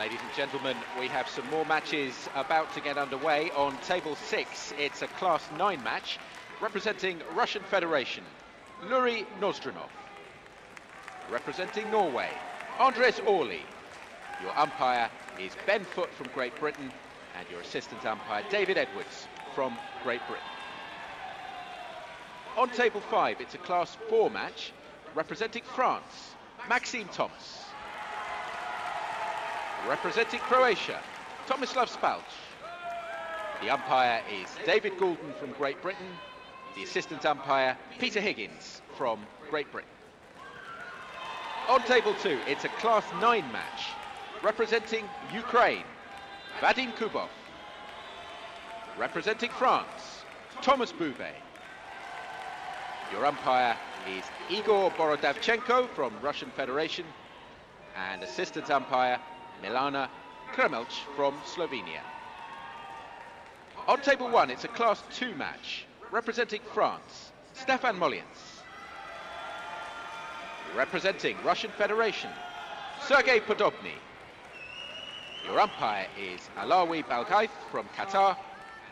Ladies and gentlemen, we have some more matches about to get underway. On table six, it's a Class 9 match representing Russian Federation, Luri Nozdranov. Representing Norway, Andres Orly. Your umpire is Ben Foot from Great Britain and your assistant umpire David Edwards from Great Britain. On table five, it's a Class 4 match representing France, Maxime Thomas. Representing Croatia, Tomislav Spalch. The umpire is David Goulden from Great Britain. The assistant umpire, Peter Higgins from Great Britain. On table two, it's a Class 9 match representing Ukraine, Vadym Kubov. Representing France, Thomas Bouvais. Your umpire is Igor Borodavchenko from Russian Federation and assistant umpire Milana Kremelch from Slovenia. On table one, it's a class two match representing France, Stefan Molliens. Representing Russian Federation, Sergei Podobny. Your umpire is Alawi Balgaith from Qatar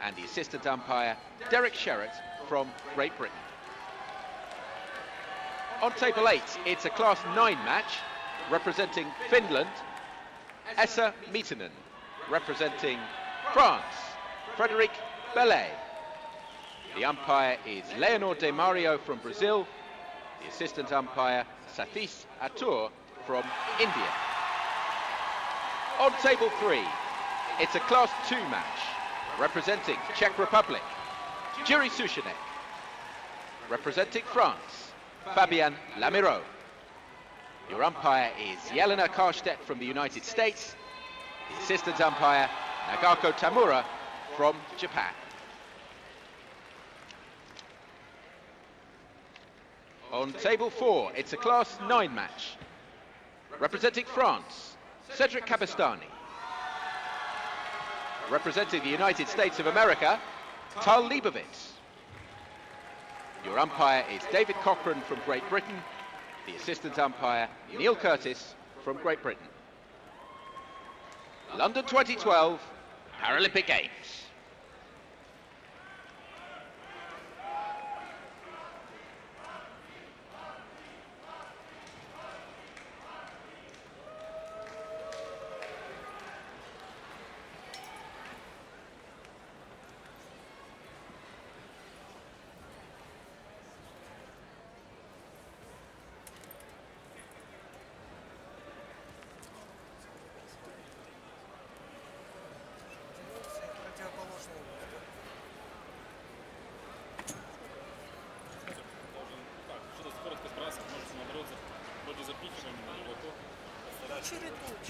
and the assistant umpire Derek Sherratt from Great Britain. On table eight, it's a class nine match representing Finland, Esa Miettinen. Representing France, Frederic Bellet. The umpire is Leonor De Mario from Brazil. The assistant umpire, Sathis Atur from India. On table three, it's a class two match representing Czech Republic, Jiří Suchanek. Representing France, Fabien Lamiraud. Your umpire is Yelena Karstedt from the United States. The assistant umpire, Nagako Tamura from Japan. On table four, it's a class nine match. Representing France, Cedric Cabestany. Representing the United States of America, Tahl Leibovitz. Your umpire is David Cochran from Great Britain the assistant umpire, Neil Curtis from Great Britain. London 2012 Paralympic Games.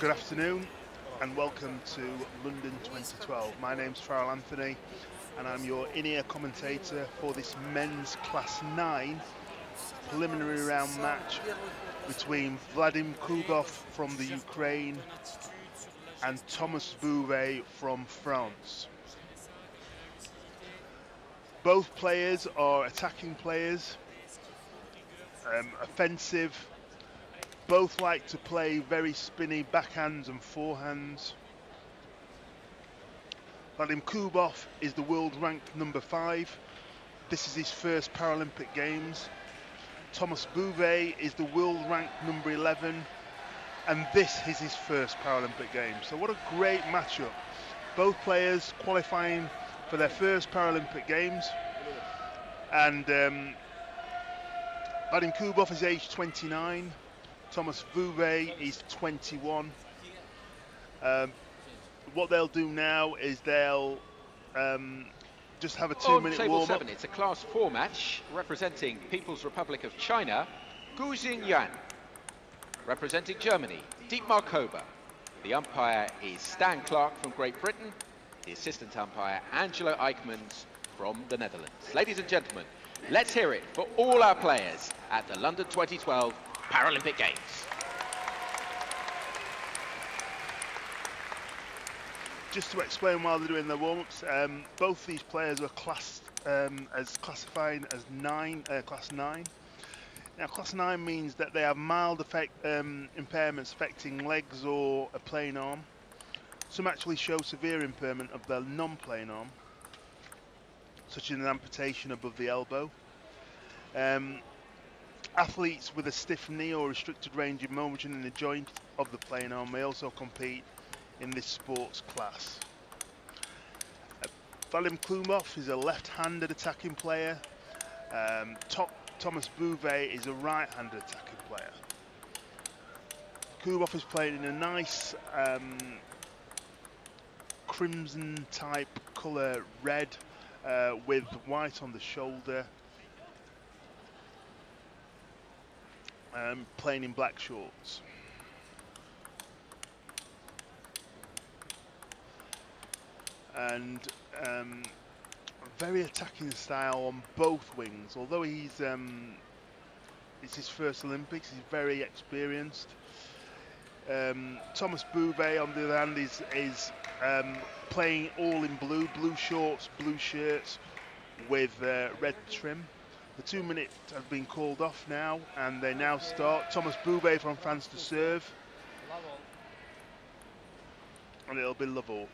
Good afternoon and welcome to London 2012. My name's Farrell Anthony and I'm your in-ear commentator for this men's class 9 preliminary round match between Vadym Kubov from the Ukraine and Thomas Bouvais from France. Both players are attacking players, um, offensive, both like to play very spinny backhands and forehands. Vadym Kubov is the world ranked number five. This is his first Paralympic Games. Thomas Bouvais is the world ranked number 11 and this is his first Paralympic Games. So what a great matchup. Both players qualifying for their first Paralympic Games and um, Vadym Kubov is age 29 Thomas Bouvais is 21. Um, what they'll do now is they'll um, just have a two-minute warm-up. Seven, it's a Class 4 match representing People's Republic of China, Gu Xingyan. Representing Germany, Dietmar Kober. The umpire is Stan Clark from Great Britain. The assistant umpire, Angelo Eichmans from the Netherlands. Ladies and gentlemen, let's hear it for all our players at the London 2012 Paralympic Games. Just to explain while they're doing their warm-ups, um, both these players were classed um, as classifying as nine, uh, class nine. Now, class nine means that they have mild effect, um, impairments affecting legs or a plain arm. Some actually show severe impairment of their non-playing arm, such as an amputation above the elbow. Um, athletes with a stiff knee or restricted range of motion in the joint of the playing arm may also compete in this sports class. Uh, Valim Klumov is a left-handed attacking player. Um, top, Thomas Bouvais is a right-handed attacking player. Klumov is playing in a nice um, crimson type colour red uh, with white on the shoulder. Um, playing in black shorts. And um, very attacking style on both wings. Although he's um, it's his first Olympics, he's very experienced. Um, Thomas Bouvais, on the other hand, is, is um, playing all in blue, blue shorts, blue shirts with uh, red trim. The two minutes have been called off now, and they now start. Thomas Bouvais from France to serve. And it'll be Lovell.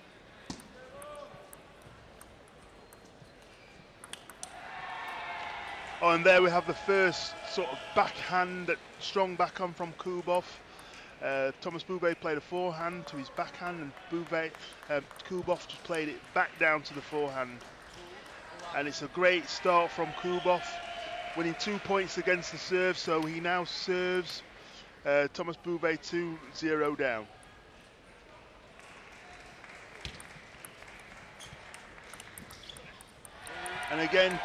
Oh, and there we have the first sort of backhand, strong backhand from Kubov. Uh, Thomas Bouvais played a forehand to his backhand, and Bouvais, uh, Kubov just played it back down to the forehand. And it's a great start from Kubov, winning two points against the serve, so he now serves uh, Thomas Bouvais 2-0 down. And again,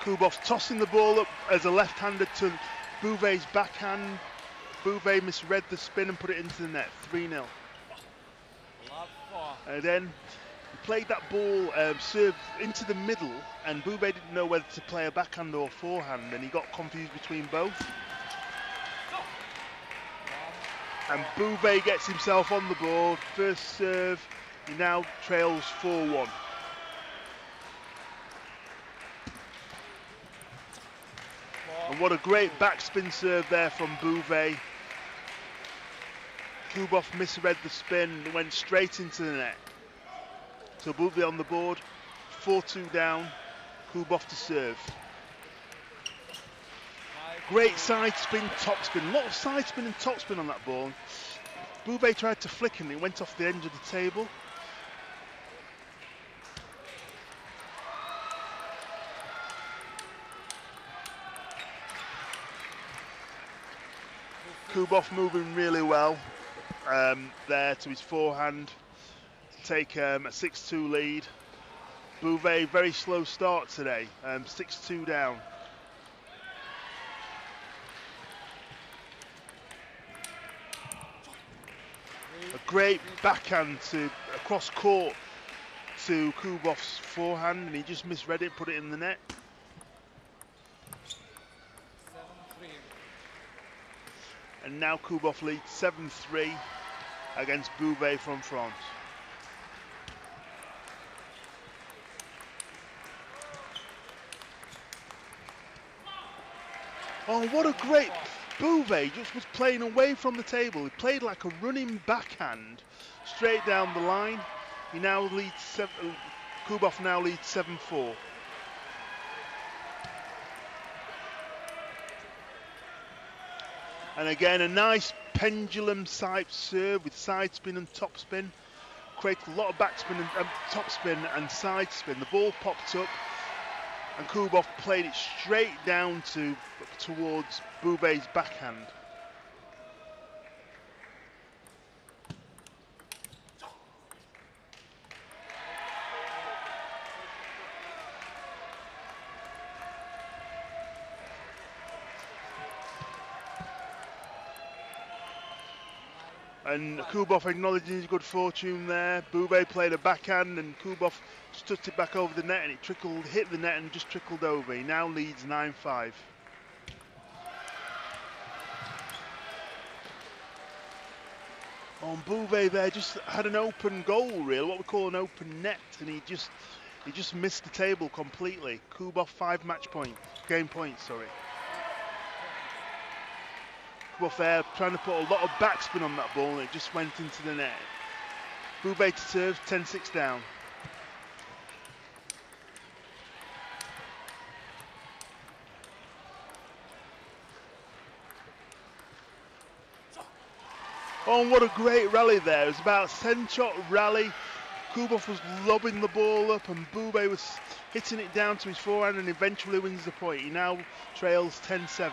Kubov tossing the ball up as a left-hander to Bouvais's backhand. Bouvais misread the spin and put it into the net, 3-0. And then he played that ball um, served into the middle and Bouvais didn't know whether to play a backhand or a forehand and he got confused between both. And Bouvais gets himself on the board, first serve, he now trails 4-1. And what a great backspin serve there from Bouvais. Kubov misread the spin, went straight into the net. So Bouvais on the board, 4-2 down, Kubov to serve. Great side spin, top spin, a lot of side spin and top spin on that ball. Bouvais tried to flick and it went off the edge of the table. Kubov moving really well um, there to his forehand take um, a 6-2 lead. Bouvais, very slow start today, 6-2 um, down. A great backhand to across court to Kubov's forehand and he just misread it, put it in the net. And now Kubov leads 7-3 against Bouvais from France. Oh, what a great... Bouvais just was playing away from the table. He played like a running backhand straight down the line. He now leads... Seven, Kubov now leads 7-4. And again, a nice pendulum side serve with side spin and top spin. Creates a lot of backspin and um, top spin and side spin. The ball popped up and Kubov played it straight down to towards Bouvais's backhand. And Kubov acknowledging his good fortune there. Bouvais played a backhand and Kubov touched it back over the net and it trickled, hit the net and just trickled over. He now leads 9-5. On Bouvais there just had an open goal really, what we call an open net and he just he just missed the table completely. Kubov five match point, game points, sorry. There trying to put a lot of backspin on that ball and it just went into the net. Bouvais to serve, 10-6 down. Oh, what a great rally there. It was about a 10 shot rally. Kubov was lobbing the ball up and Bouvais was hitting it down to his forehand and eventually wins the point. He now trails 10-7.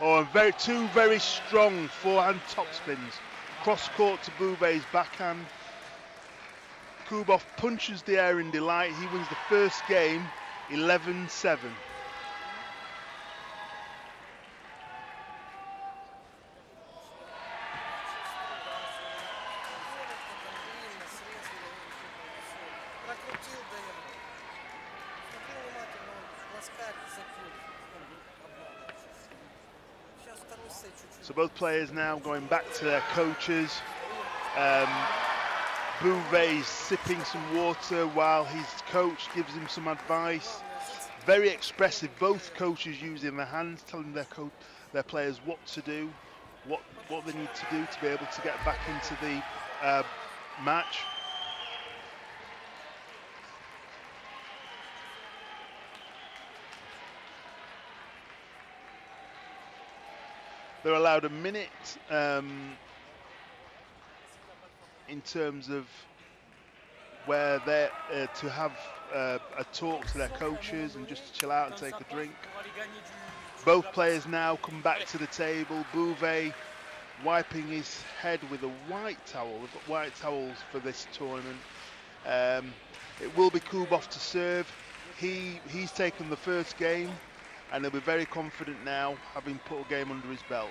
Oh, and very, two very strong forehand topspins. Cross court to Bouvais's backhand. Kubov punches the air in delight. He wins the first game 11 7. Players now going back to their coaches. Um, Bouvais's sipping some water while his coach gives him some advice. Very expressive. Both coaches using their hands, telling their their players what to do, what what they need to do to be able to get back into the uh, match. They're allowed a minute um, in terms of where they're uh, to have uh, a talk to their coaches and just to chill out and take a drink. Both players now come back to the table. Bouvais wiping his head with a white towel. We've got white towels for this tournament. Um, it will be Kubov to serve. He he's taken the first game and he'll be very confident now having put a game under his belt.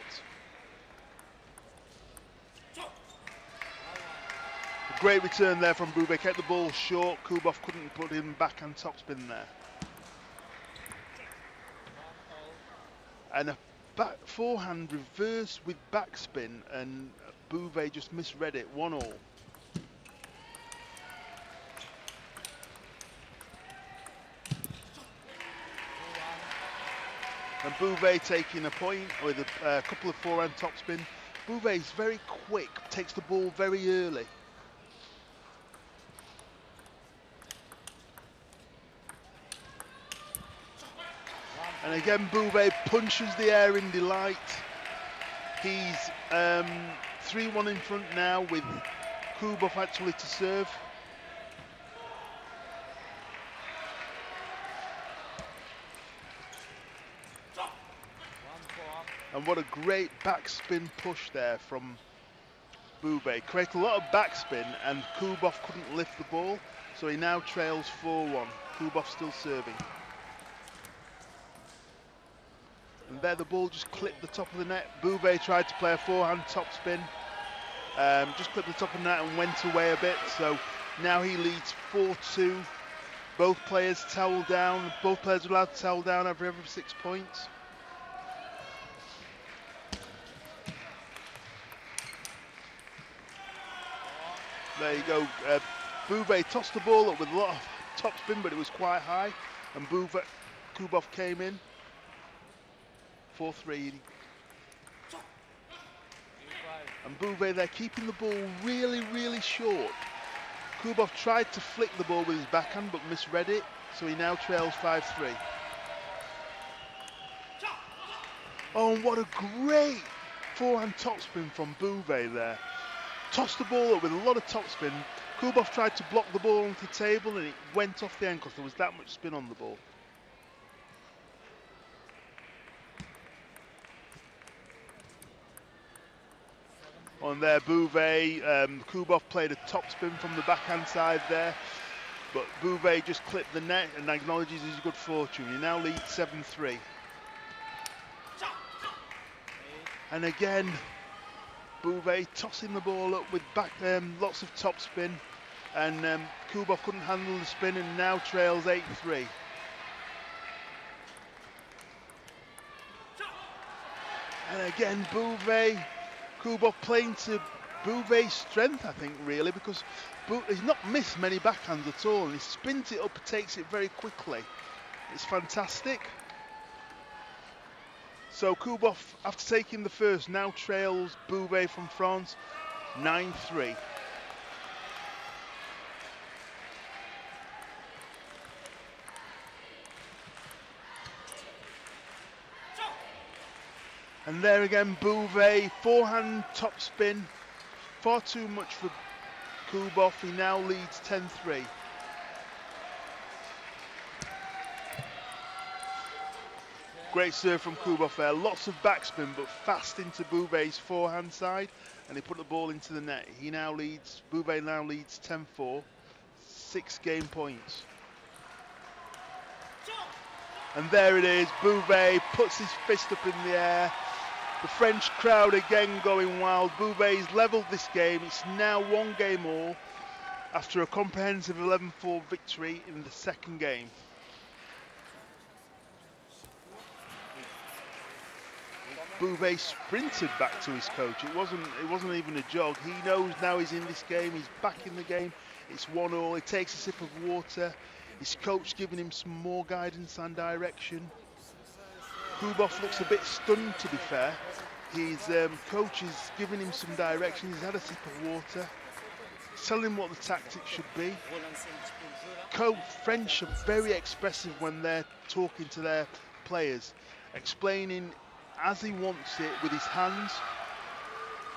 A great return there from Bouvais, kept the ball short, Kubov couldn't put him back and topspin there. And a back forehand reverse with backspin and Bouvais just misread it, one all. And Bouvais taking a point with a uh, couple of forehand topspin. Bouvais is very quick, takes the ball very early. And again, Bouvais punches the air in delight. He's 3-1 um, in front now with Kubov actually to serve. And what a great backspin push there from Bouvais. Created a lot of backspin and Kubov couldn't lift the ball, so he now trails 4-1. Kubov still serving. And there the ball just clipped the top of the net. Bouvais tried to play a forehand topspin. Um, just clipped the top of the net and went away a bit. So now he leads 4-2. Both players towel down. Both players allowed to towel down every every six points. There you go. Uh, Bouvais tossed the ball up with a lot of topspin, but it was quite high. And Kubov came in. 4-3. And Bouvais there keeping the ball really, really short. Kubov tried to flick the ball with his backhand, but misread it. So he now trails 5-3. Oh, and what a great forehand topspin from Bouvais there tossed the ball up with a lot of topspin. Kubov tried to block the ball onto the table and it went off the ankles. There was that much spin on the ball. On there, Bouvais, um, Kubov played a topspin from the backhand side there, but Bouvais just clipped the net and acknowledges his good fortune. He now leads 7-3. And again, Bouvais tossing the ball up with back um, lots of top spin and um, Kubov couldn't handle the spin and now trails 8-3. And again Bouvais, Kubov playing to Bouvais's strength I think really because he's not missed many backhands at all and he spins it up takes it very quickly. It's fantastic. So Kubov, after taking the first, now trails Bouvais from France 9-3. And there again, Bouvais, forehand top spin. Far too much for Kubov. He now leads 10-3. Great serve from Kubov there. Lots of backspin, but fast into Bouvais's forehand side, and he put the ball into the net. He now leads. Bouvais now leads 10-4, six game points. And there it is. Bouvais puts his fist up in the air. The French crowd again going wild. Bouvais's levelled this game. It's now one game all after a comprehensive 11-4 victory in the second game. Bouvais sprinted back to his coach. It wasn't it wasn't even a jog. He knows now he's in this game. He's back in the game. It's one all. He takes a sip of water. His coach giving him some more guidance and direction. Kubov looks a bit stunned, to be fair. His um, coach is giving him some direction. He's had a sip of water. telling him what the tactics should be. Co French are very expressive when they're talking to their players, explaining as he wants it with his hands.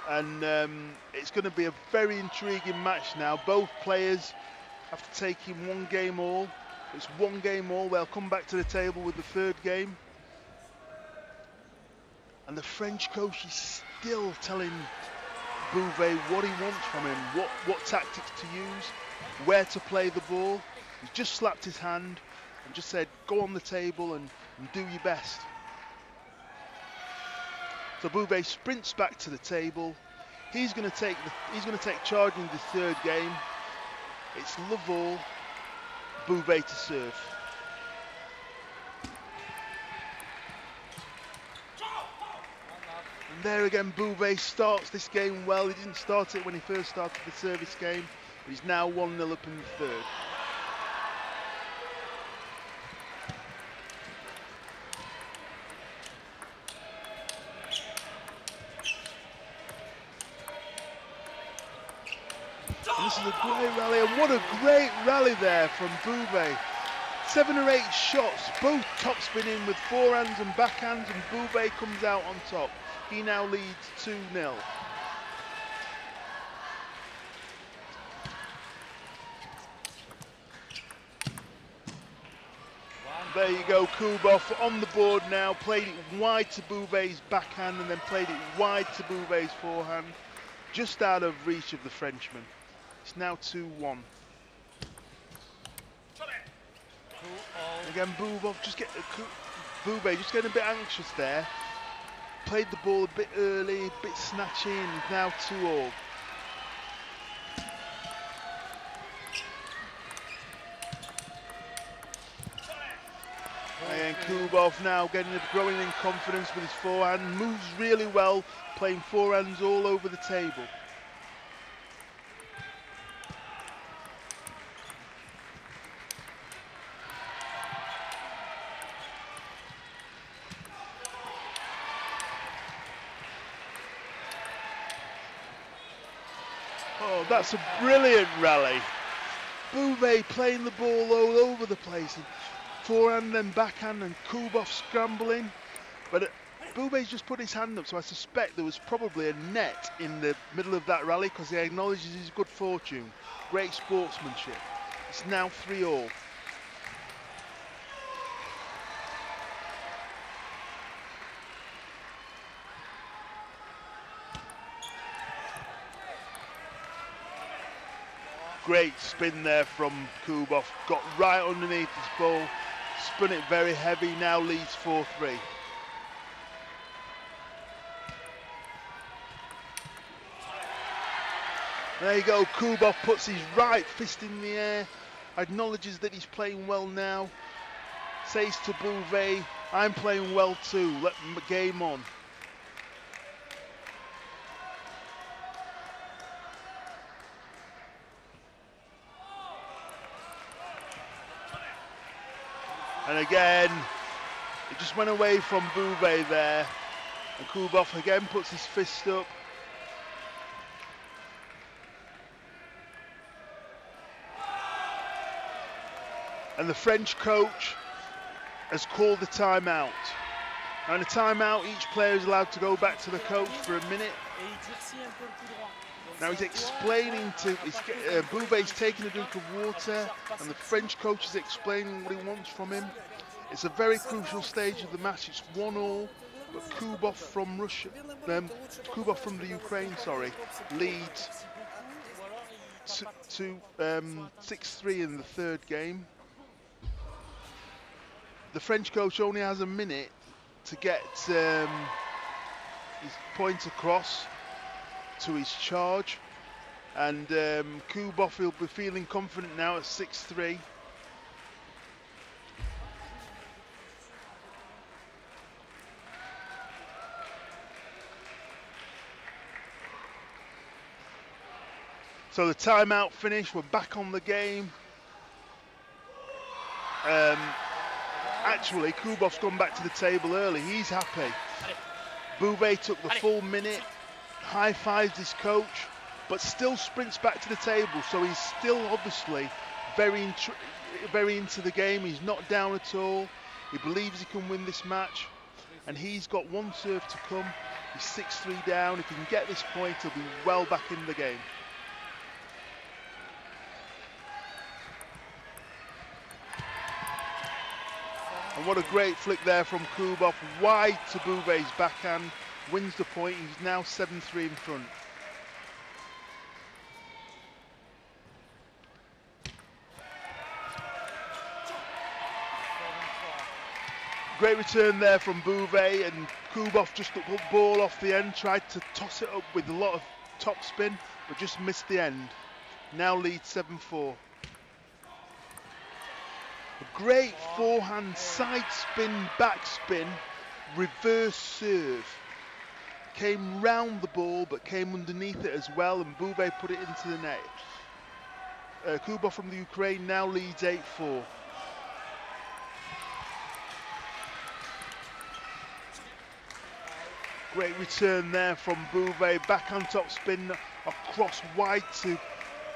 And um, it's going to be a very intriguing match now. Both players, after taking one game all, it's one game all, they'll come back to the table with the third game. And the French coach is still telling Bouvais what he wants from him, what, what tactics to use, where to play the ball. He's just slapped his hand and just said, go on the table and, and do your best. So Bouvais sprints back to the table. He's going to take the, he's going to take charge in the third game. It's Lovall, Bouvais to serve. And there again, Bouvais starts this game well. He didn't start it when he first started the service game, but he's now 1-0 up in the third. Is a great rally, and what a great rally there from Bouvais. Seven or eight shots, both top spinning with forehands and backhands, and Bouvais comes out on top. He now leads 2-0. There you go, Kubov on the board now, played it wide to Bouvais's backhand and then played it wide to Bouvais's forehand, just out of reach of the Frenchman. It's now 2-1. Again, Bubov just get Bouvais just getting a bit anxious there. Played the ball a bit early, a bit snatching. Now two all. And Kubov now getting growing in confidence with his forehand, moves really well, playing forehands all over the table. Oh, that's a brilliant rally. Bouvais playing the ball all over the place. And forehand and backhand and Kubov scrambling. But uh, Bouvais's just put his hand up, so I suspect there was probably a net in the middle of that rally because he acknowledges his good fortune. Great sportsmanship. It's now 3 all. Great spin there from Kubov. Got right underneath his ball. Spun it very heavy. Now leads 4-3. There you go. Kubov puts his right fist in the air. Acknowledges that he's playing well now. Says to Bouvais, I'm playing well too. Let the game on. And again, It just went away from Bouvais there. And Kubov again puts his fist up. And the French coach has called the timeout. In a timeout, each player is allowed to go back to the coach for a minute. Now he's explaining to, he's, uh, taking a drink of water and the French coach is explaining what he wants from him. It's a very crucial stage of the match. It's one all, but Kubov from Russia, um, Kubov from the Ukraine, sorry, leads to, part to um, 6-3 in the third game. The French coach only has a minute to get um, his point across to his charge, and um, Kubov will be feeling confident now at 6-3. So the timeout finished. We're back on the game. Um, actually, Kubov's gone back to the table early. He's happy. Bouvais took the full minute, high fives his coach, but still sprints back to the table. So he's still obviously very, intr- very into the game. He's not down at all. He believes he can win this match, and he's got one serve to come. He's 6-3 down. If he can get this point, he'll be well back in the game. And what a great flick there from Kubov, wide to Bouvais's backhand, wins the point. He's now 7-3 in front. Great return there from Bouvais and Kubov just took the ball off the end, tried to toss it up with a lot of top spin, but just missed the end. Now leads 7-4. A great forehand side spin, back spin, reverse serve. Came round the ball but came underneath it as well and Bouvais put it into the net. Uh, Kubov from the Ukraine now leads 8-4. Great return there from Bouvais, back on top spin across wide to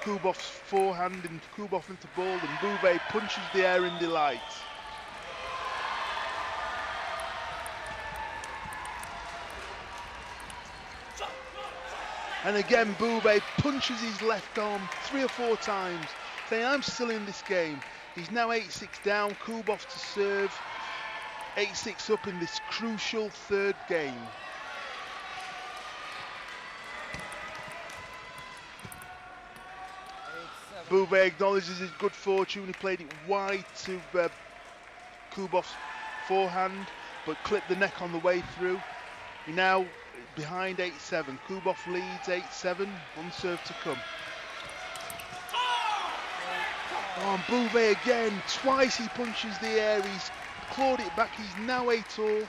Kubov's forehand and Kubov into ball and Bouvais punches the air in delight. And again Bouvais punches his left arm three or four times, saying I'm still in this game. He's now 8-6 down, Kubov to serve, 8-6 up in this crucial third game. Bouvais acknowledges his good fortune. He played it wide to uh, Kubov's forehand, but clipped the neck on the way through. Now behind 8-7. Kubov leads 8-7. One serve to come. Oh, and Bouvais again. Twice he punches the air. He's clawed it back. He's now 8 all.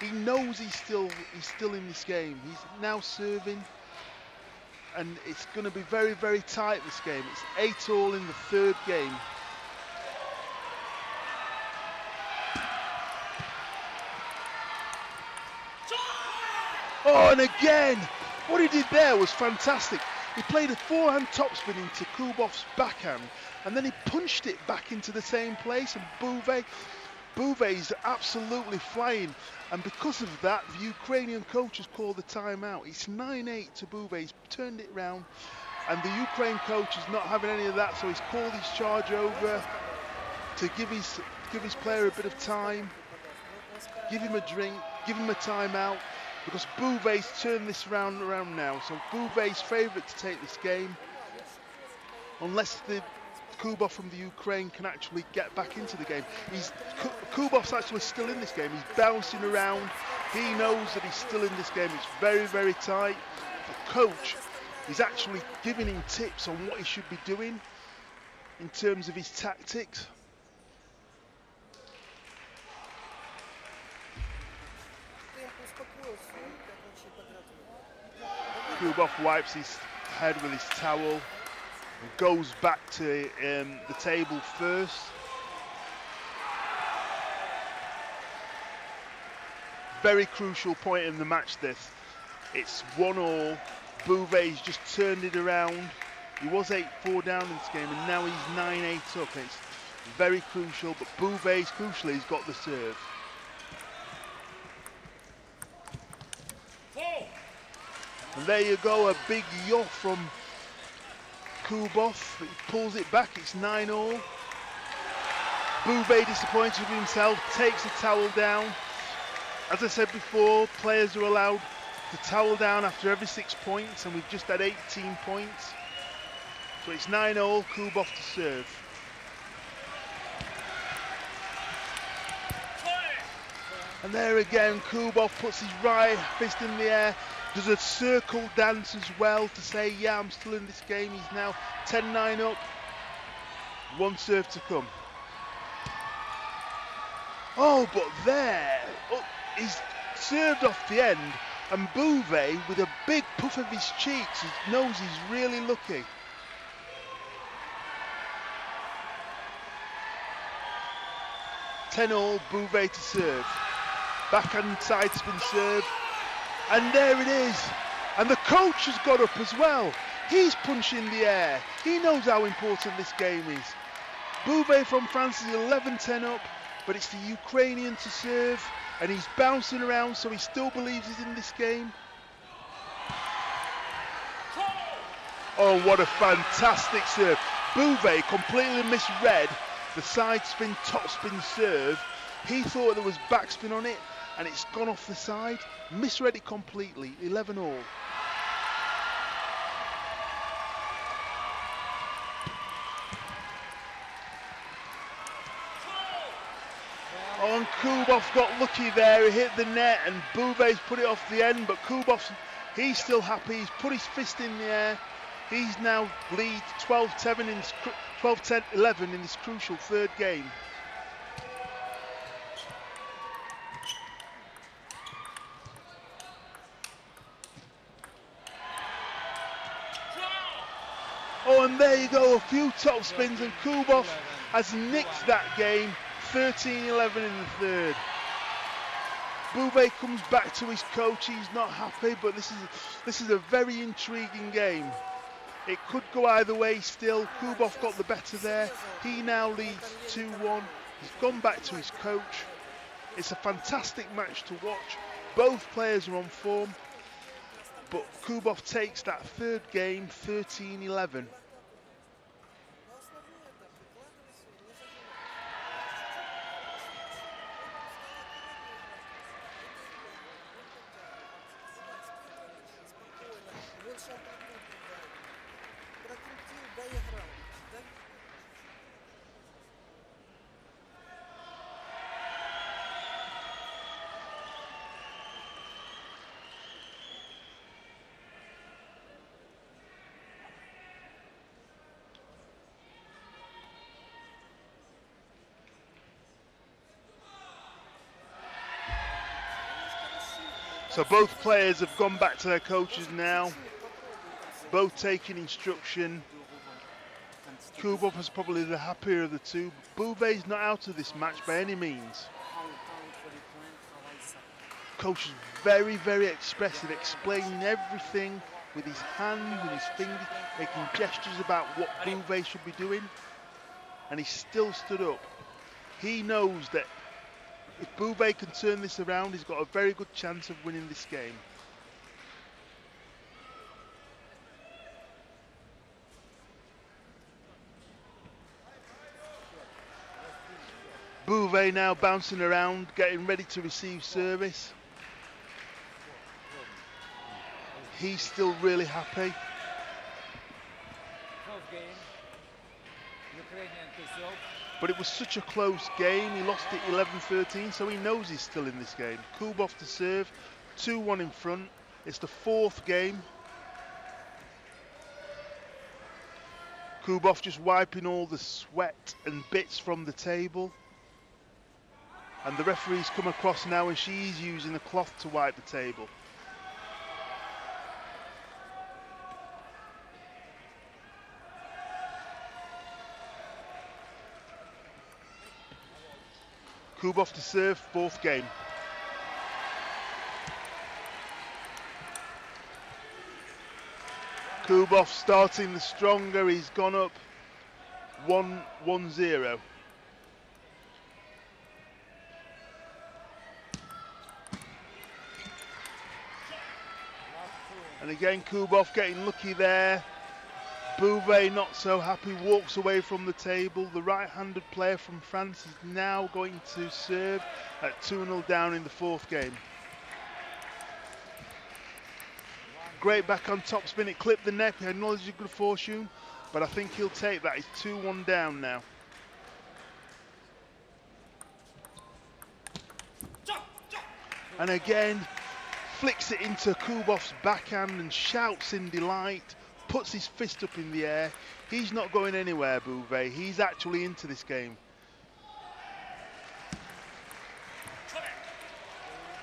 He knows he's still he's still in this game. He's now serving and it's going to be very, very tight this game. It's eight all in the third game. Oh, and again, what he did there was fantastic. He played a forehand topspin into Kubov's backhand, and then he punched it back into the same place. And Bouvais, Bouvais's absolutely flying. And because of that, the Ukrainian coach has called the timeout. It's 9-8 to Bouvais. He's turned it round. And the Ukraine coach is not having any of that, so he's called his charge over to give his give his player a bit of time, give him a drink, give him a timeout, because Bouvais's turned this round around now. So Bouvais's favourite to take this game, unless the Kubov from the Ukraine can actually get back into the game. He's Ku- Kubov's actually still in this game. He's bouncing around. He knows that he's still in this game. It's very, very tight. The coach is actually giving him tips on what he should be doing in terms of his tactics. Kubov wipes his head with his towel and goes back to um, the table first. Very crucial point in the match this. It's one all. Bouvais's just turned it around. He was 8-4 down in this game and now he's 9-8 up. It's very crucial, but Bouvais's crucially, he's got the serve. And there you go, a big yacht from Kubov. He pulls it back, it's 9 all. Bouvais disappointed with himself, takes the towel down. As I said before, players are allowed to towel down after every six points, and we've just had 18 points. So it's 9 all, Kubov to serve. And there again, Kubov puts his right fist in the air, does a circle dance as well to say, yeah, I'm still in this game. He's now 10-9 up. One serve to come. Oh, but there, oh, he's served off the end, and Bouvais, with a big puff of his cheeks, he knows he's really lucky. Ten all, Bouvais to serve. Backhand side spin serve. And there it is. And the coach has got up as well. He's punching the air. He knows how important this game is. Bouvais from France is 11-10 up, but it's the Ukrainian to serve, and he's bouncing around, so he still believes he's in this game. Oh, what a fantastic serve. Bouvais completely misread the side spin, top spin serve. He thought there was backspin on it, and it's gone off the side. Misread it completely, 11 all. Oh, and Kubov got lucky there. He hit the net, and Bouvais's put it off the end. But Kubov's, he's still happy. He's put his fist in the air. He's now lead 12-10 in 12-10-11 in this crucial third game. Oh, there you go, a few top spins, and Kubov has nicked that game, 13-11 in the third. Bouvais comes back to his coach, he's not happy, but this is, this is a very intriguing game. It could go either way still. Kubov got the better there. He now leads 2-1. He's gone back to his coach. It's a fantastic match to watch. Both players are on form but Kubov takes that third game 13-11. So both players have gone back to their coaches now, both taking instruction. Kubov is probably the happier of the two. Bouvais's not out of this match by any means. Coach is very, very expressive, explaining everything with his hands and his fingers, making gestures about what Bouvais should be doing. And he still stood up. He knows that if Bouvais can turn this around, he's got a very good chance of winning this game. Bouvais now bouncing around, getting ready to receive service. He's still really happy. But it was such a close game. He lost it 11-13, so he knows he's still in this game. Kubov to serve, 2-1 in front. It's the fourth game. Kubov just wiping all the sweat and bits from the table. And the referee's come across now and she's using a cloth to wipe the table. Kubov to serve, fourth game. Kubov starting the stronger, he's gone up 1-1-0. And again, Kubov getting lucky there. Bouvais not so happy, walks away from the table. The right-handed player from France is now going to serve at 2-0 down in the fourth game. Great back on top spin, it clipped the net, he acknowledges good fortune, but I think he'll take that. He's 2-1 down now. And again, flicks it into Kubov's backhand and shouts in delight, puts his fist up in the air. He's not going anywhere, Bouvais. He's actually into this game.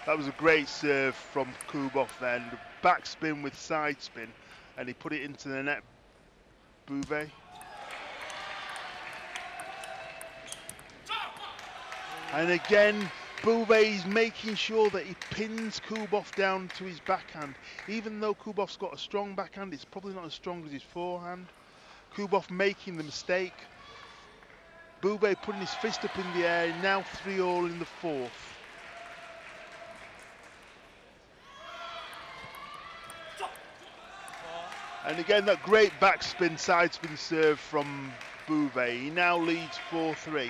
That was a great serve from Kubov then. Backspin with side spin, and he put it into the net. Bouvais. And again, Bouvais is making sure that he pins Kubov down to his backhand. Even though Kubov's got a strong backhand, it's probably not as strong as his forehand. Kubov making the mistake. Bouvais putting his fist up in the air, now 3 all in the fourth. And again, that great backspin, side spin serve from Bouvais. He now leads 4 3.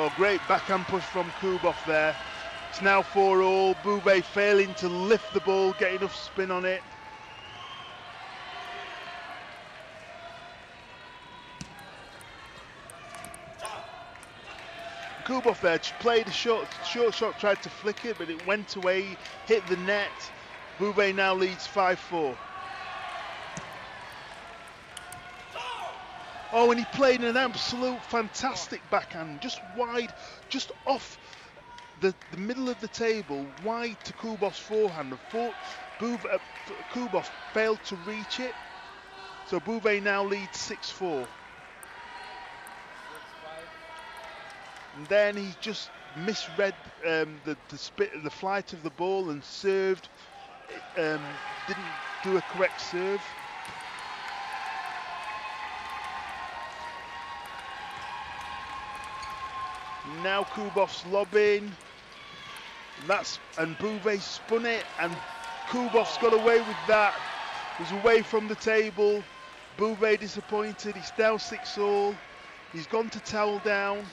Oh, great backhand push from Kubov there. It's now 4 all. Bouvais failing to lift the ball, get enough spin on it. Kubov there played a short, short shot, tried to flick it, but it went away, hit the net. Bouvais now leads 5-4. Oh, and he played an absolute fantastic backhand, just wide, just off the, the middle of the table, wide to Kubov's forehand. For, Bouvais, uh, Kubov failed to reach it, so Bouvais now leads 6-4. And then he just misread um, the the, spit, the flight of the ball and served. Um, didn't do a correct serve. Now Kubov's lobbing. That's and Bouvais spun it and Kubov's got away with that. He's away from the table. Bouvais disappointed. He's down six all. He's gone to towel down.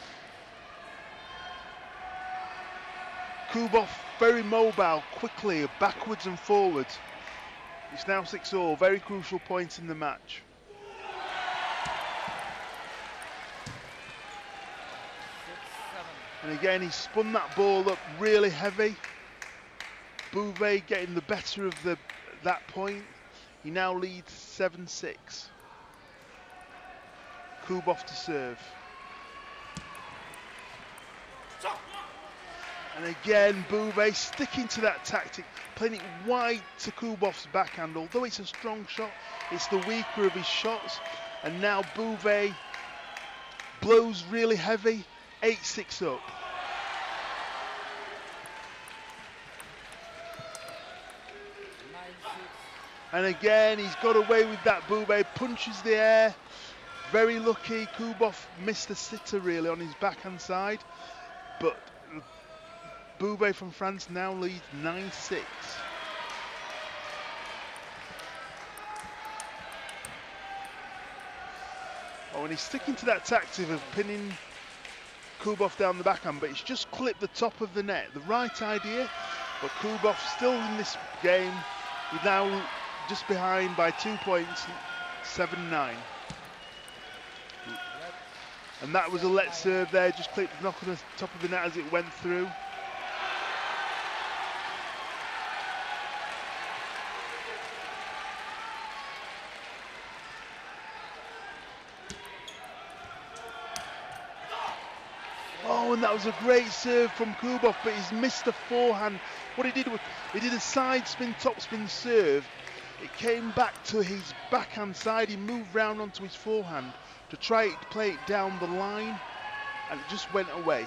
Kubov very mobile, quickly, backwards and forwards. It's now 6 all, very crucial point in the match. And again, he spun that ball up really heavy. Bouvais getting the better of the that point. He now leads 7-6. Kubov to serve. And again, Bouvais sticking to that tactic, playing it wide to Kubov's backhand. Although it's a strong shot, it's the weaker of his shots. And now Bouvais blows really heavy, 8-6 up. And again, he's got away with that. Bouvais eh? punches the air. Very lucky. Kubov missed the sitter really on his backhand side. But Bouvais from France now leads 9-6. Oh, and he's sticking to that tactic of pinning Kubov down the backhand, but he's just clipped the top of the net. The right idea, but Kubov still in this game. He's now just behind by two points, 7-9. And that was a let serve there, just clipped knock on the top of the net as it went through. Oh, and that was a great serve from Kubov, but he's missed the forehand. What he did was, he did a side spin, top spin serve. It came back to his backhand side. He moved round onto his forehand to try to play it down the line, and it just went away.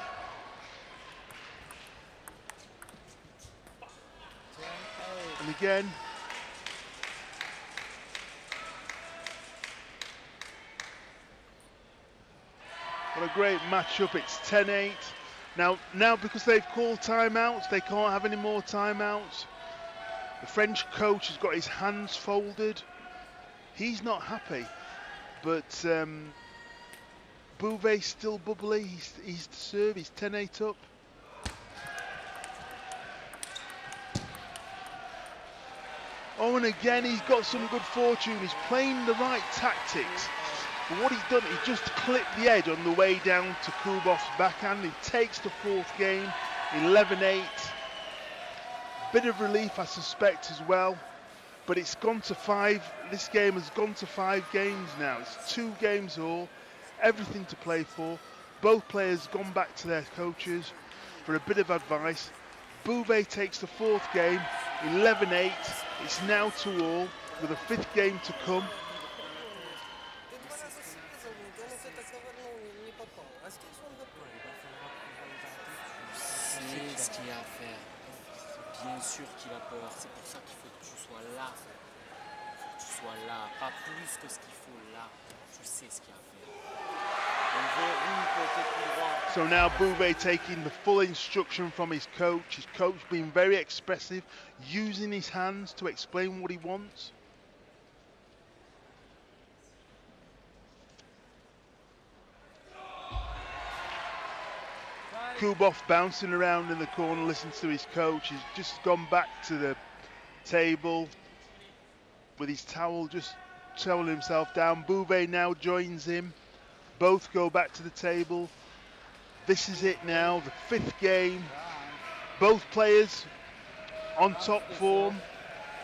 And again. What a great matchup. It's 10-8. Now, now because they've called timeouts, they can't have any more timeouts. The French coach has got his hands folded. He's not happy, but um, Bouvais's still bubbly. He's, he's to serve. He's 10-8 up. Oh, and again, he's got some good fortune. He's playing the right tactics. But what he's done, he just clipped the edge on the way down to Kubov's backhand. He takes the fourth game, 11-8. Bit of relief, I suspect, as well. But it's gone to five. This game has gone to five games now. It's two games all. Everything to play for. Both players gone back to their coaches for a bit of advice. Bouvais takes the fourth game, 11-8. It's now two all with a fifth game to come. Bien sûr qu'il a peur. C'est pour ça qu'il faut que tu sois là. Faut que tu sois là. Pas plus que ce qu'il faut là. Tu sais ce qu'il y a à faire. So now Bouvais taking the full instruction from his coach. His coach being very expressive, using his hands to explain what he wants. Kubov bouncing around in the corner, listens to his coach. He's just gone back to the table with his towel, just toweling himself down. Bouvais now joins him. Both go back to the table. This is it now, the fifth game. Both players on top form,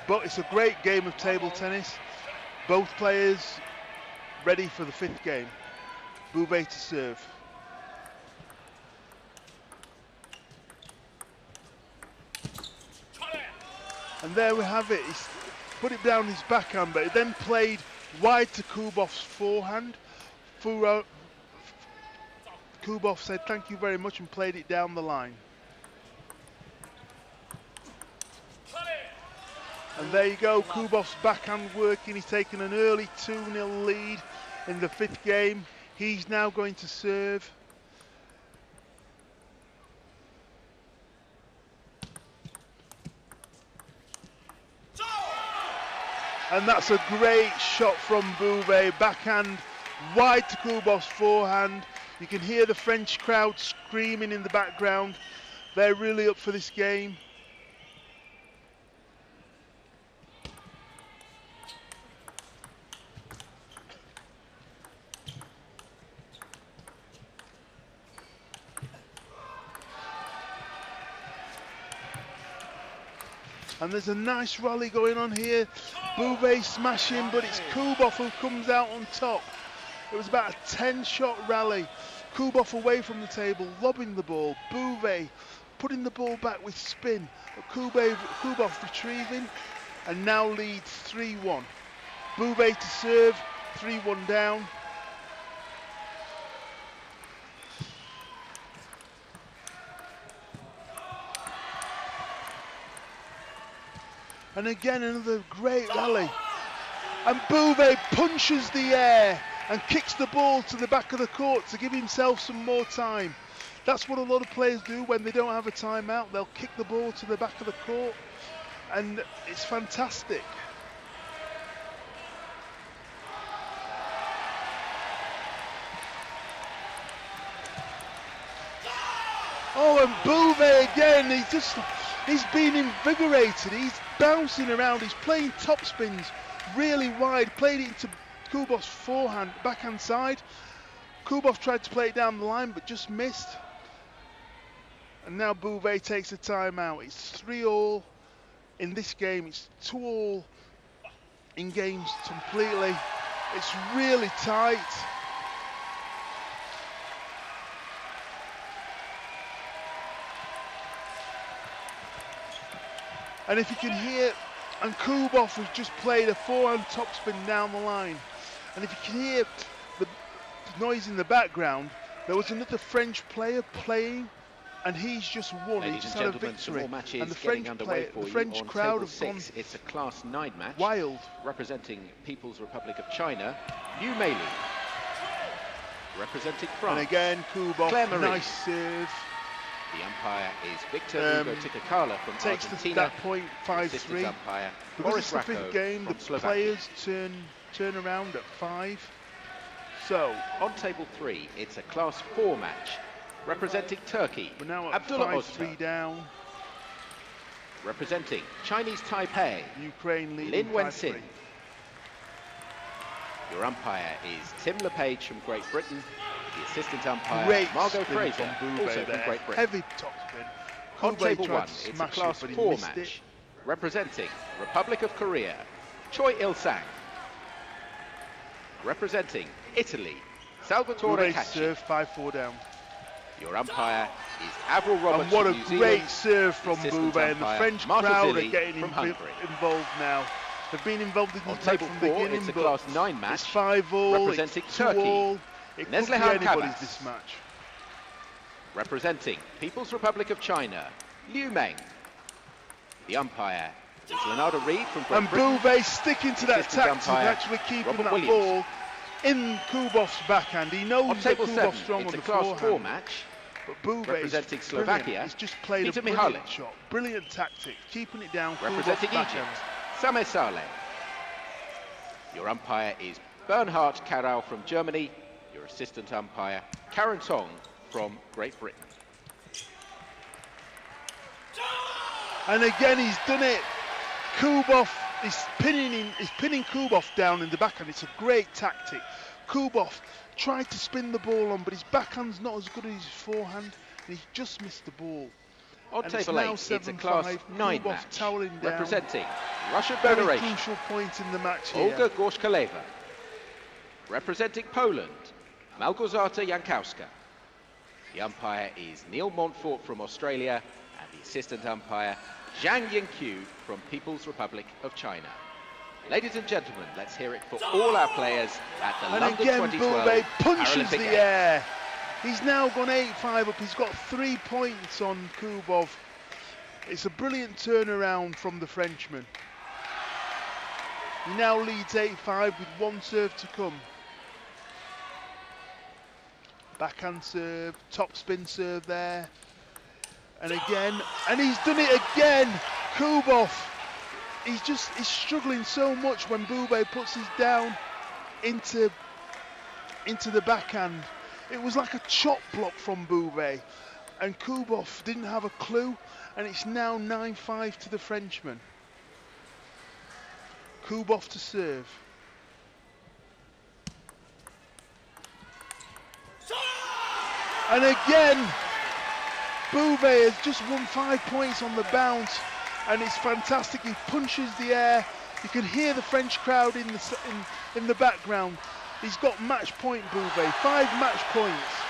but it's a great game of table tennis. Both players ready for the fifth game. Bouvais to serve. And there we have it. He's put it down his backhand, but he then played wide to Kubov's forehand. Furo, Kubov said thank you very much and played it down the line. And there you go, Kubov's backhand working. He's taken an early 2-0 lead in the fifth game. He's now going to serve. And that's a great shot from Bouvais. Backhand wide to Kubov's forehand. You can hear the French crowd screaming in the background. They're really up for this game. There's a nice rally going on here. Bouvais smashing, but it's Kubov who comes out on top. It was about a 10 shot rally. Kubov away from the table, lobbing the ball. Bouvais putting the ball back with spin. Kubov, Kubov retrieving and now leads 3 1. Bouvais to serve, 3 1 down. And again, another great rally. And Bouvais punches the air and kicks the ball to the back of the court to give himself some more time. That's what a lot of players do when they don't have a timeout. They'll kick the ball to the back of the court. And it's fantastic. Oh, and Bouvais again. He's just, he's been invigorated. He's bouncing around. He's playing top spins really wide. Played it into Kubov's forehand, backhand side. Kubov tried to play it down the line, but just missed. And now Bouvais takes a timeout. It's three all in this game. It's two all in games completely. It's really tight. And if you can hear, and Kubov has just played a forehand topspin down the line. And if you can hear the noise in the background, there was another French player playing and he's just won. Ladies he just and had a victory. more matches and the French underway player, for the French crowd have gone six. It's a Class 9 match wild. representing People's Republic of China, Liu Mei Li. Representing France, And again, Kubov, nice serve. The umpire is Victor Um, Hugo Tikakala from Takes the, Argentina. that The assistant 5-3. umpire, Because Boris it's the fifth game, the Slovakia. players turn turn around at five. So On table three, it's a Class 4 match representing Turkey, we're now at Abdullah 5-3 down. representing Chinese Taipei, Ukraine leading Lin Wensin. Your umpire is Tim LePage from Great Britain. The assistant umpire, Great Margot Fraser, from Bouvais also from. Great Britain. Heavy top spin. On table one, it's a Class it, 4 match it. representing Republic of Korea, Choi Il-sang. Representing Italy, Salvatore Cacci. serve, five four down. Your umpire is Avril Roberts and what a great serve from assistant and the French Marta crowd Zilli are getting invi- involved now. They've been involved in the table from four, the beginning, it's a Class 9 It's match five all. representing it's Turkey. all. It Neslihan Kabas. this match. Representing People's Republic of China, Liu Meng. The umpire is Leonardo Reed from Great And. Bouvais sticking to that tactic, umpire, actually keeping Robert that Williams. ball in Kubov's backhand. He knows On that Kubov's seven, strong it's on a the Class 4 match But Bouvais representing is Slovakia. He's just played Peter a brilliant Mihalik. shot, brilliant tactic, keeping it down. Representing. Egypt, Sameh Saleh. Your umpire is Bernhard Karau from Germany. Your assistant umpire, Karen Tong from Great Britain. And again, he's done it. Kubov is pinning him, is pinning Kubov down in the backhand. It's a great tactic. Kubov tried to spin the ball on, but his backhand's not as good as his forehand, and he just missed the ball. On And it's table now 8, it's a 7-5, Class 9 Kubov match towering down. representing Russian Very Federation, crucial point in the match here. Olga Gorshkaleva. Representing Poland, Malgorzata Jankowska. The umpire is Neil Montfort from Australia and the assistant umpire Zhang Yingqiu from People's Republic of China. Ladies and gentlemen, let's hear it for all our players at the And London again, 2012 Bouvais punches Paralympic the air. He's now gone 8-5 up. He's got three points on Kubov. It's a brilliant turnaround from the Frenchman. He now leads 8-5 with one serve to come. Backhand serve, top spin serve there. And again, and he's done it again. Kubov. He's just he's struggling so much when Bouvais puts his down into into the backhand. It was like a chop block from Bouvais, and Kubov didn't have a clue, and it's now 9-5 to the Frenchman. Kubov to serve. And again, Bouvais has just won five points on the bounce, and it's fantastic. He punches the air. You can hear the French crowd in the in, in the background. He's got match point, Bouvais. Five match points.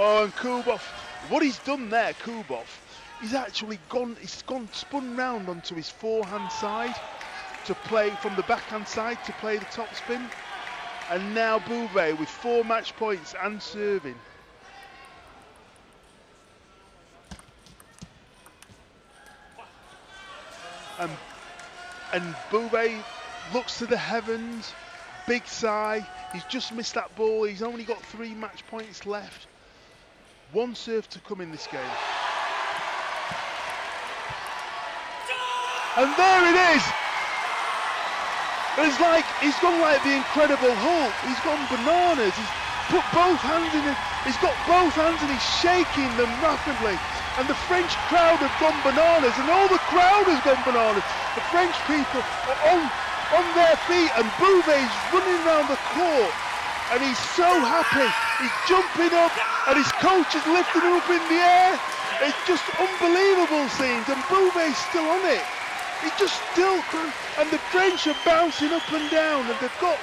Oh, and Kubov, what he's done there, Kubov, he's actually gone, he's gone spun round onto his forehand side to play from the backhand side to play the top spin. And now Bouvais with four match points and serving. And, and Bouvais looks to the heavens, big sigh. He's just missed that ball. He's only got three match points left. One serve to come in this game. And there it is. It's like he's gone like the Incredible Hulk. He's gone bananas. He's put both hands in it. He's got both hands and he's shaking them rapidly. And the French crowd have gone bananas, and all the crowd has gone bananas. The French people are on on their feet, and Bouvais's running around the court, and he's so happy. He's jumping up, and his coach is lifting him up in the air. It's just unbelievable scenes, and Bouvais's still on it. He just still can, and the French are bouncing up and down, and they've got,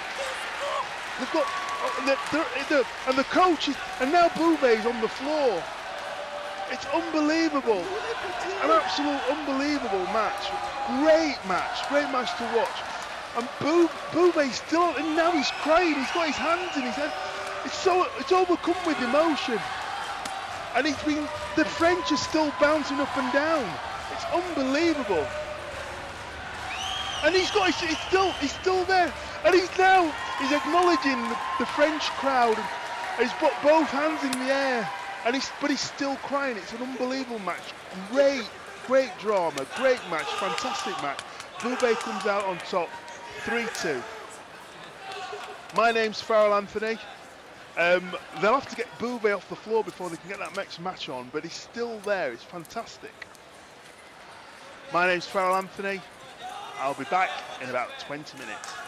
they've got, uh, the, the, the, and the coach is, and now Bouvais's on the floor. It's unbelievable, an absolute unbelievable match. great match, great match to watch. And Bouvais's still, and now he's crying. He's got his hands in his head. It's so, it's overcome with emotion. And he's been, the French are still bouncing up and down. It's unbelievable. And he's got, his, he's still, he's still there. And he's now, he's acknowledging the, the French crowd. He's both hands in the air. And he's, but he's still crying. It's an unbelievable match. Great, great drama, great match, fantastic match. Bouvais comes out on top, 3-2. My name's Farrell Anthony. Um, they'll have to get Bouvais off the floor before they can get that next match on, but he's still there. It's fantastic. My name's Farrell Anthony. I'll be back in about 20 minutes.